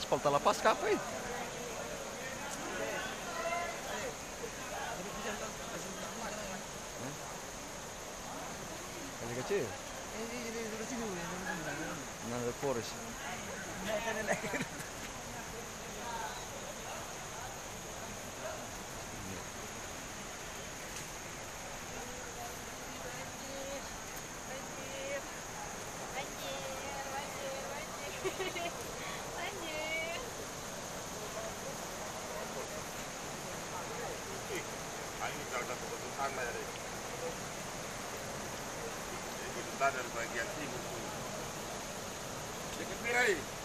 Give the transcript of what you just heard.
Aspal tak lepas ke apa ni? Masih kecil? Nah, ada poros. Ini kawasan kebutuhan dari kita dari bagian timur. Sekitar ini.